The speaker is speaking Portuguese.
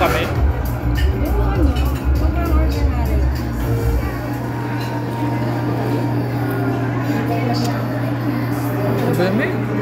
também. Vermelho?